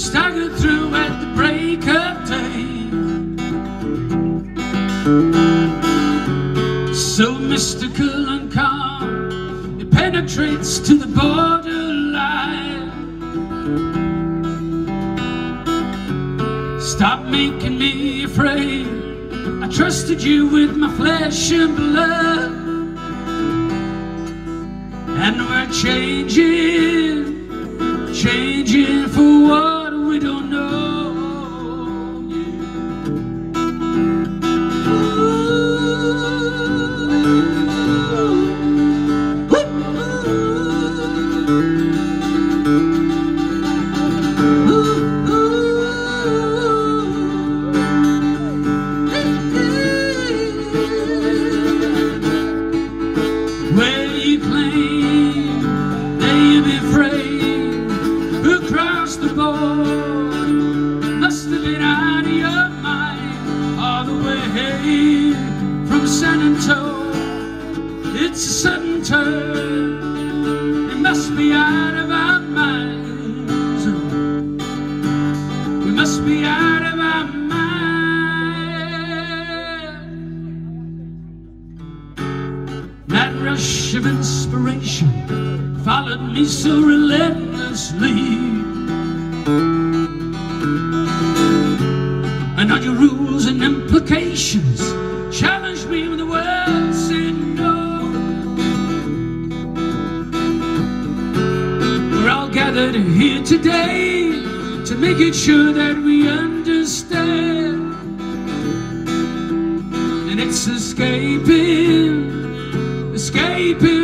staggered through at the break of day. So mystical and calm, it penetrates to the borderline. Stop making me afraid. I trusted you with my flesh and blood. And we're changing, changing for must have been out of your mind all the way from San Antonio. It's a sudden turn. It must be out of our minds. We must be out of our minds. That rush of inspiration followed me so relentlessly. And all your rules and implications Challenge me when the world said no. We're all gathered here today to make it sure that we understand. And it's escaping escaping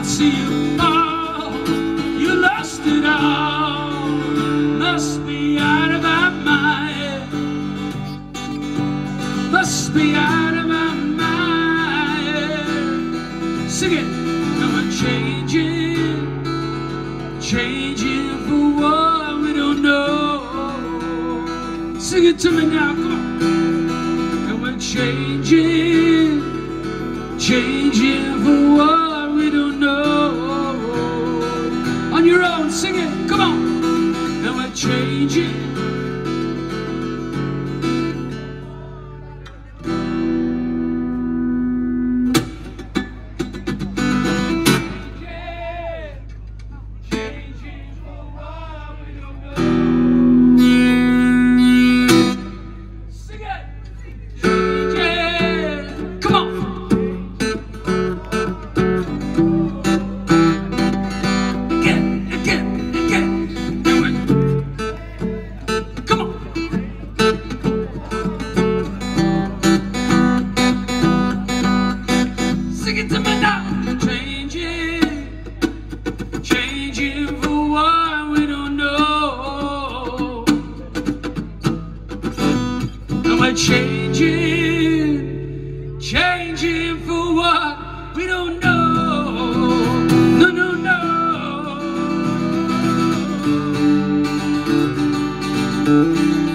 I'd see you fall. You lost it all. Must be out of my mind. Must be out of our minds. Sing it. Sing it to me now, come on. And we're changing, changing for what we don't know. On your own, sing it, come on. And we're changing. Me now! Changing, changing for what we don't know. Changing, changing for what we don't know. No, no, no.